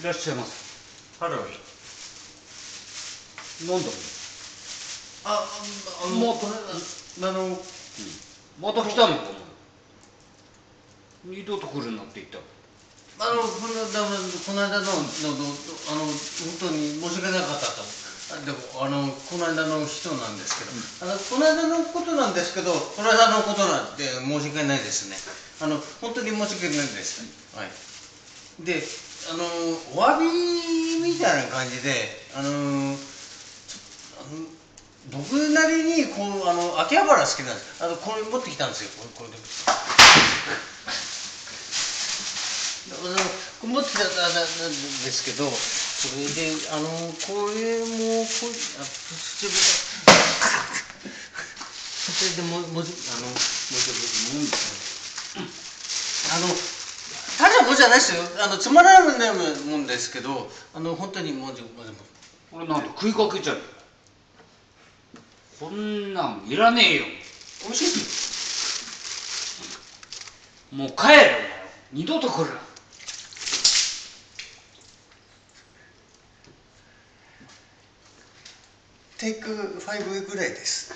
いらっしゃいます。ハローなんだああのもうこれあのまた来たの？か二度と来るなって言った。あのこのだこの間のののあの本当に申し訳なかったと。あでもあのこの間の人なんですけど、あのこの間のことなんですけどこの間のことなんて申し訳ないですね。あの本当に申し訳ないです。はいであのお詫びみたいな感じであのあの僕なりにこうあの秋葉原好きなんです。あのこれ持ってきたんですよ。これこれで。持ってきたんですけどそれであのこれもこれあ口それでももあのもうちょっともんですあの大したもんじゃないですよ。あのつまらないもんですけどあの本当にもじもじも俺なんて食いかけちゃう。こんなんいらねえよ。美味しいもう帰るんだよ。二度と来るな。テイク5ぐらいです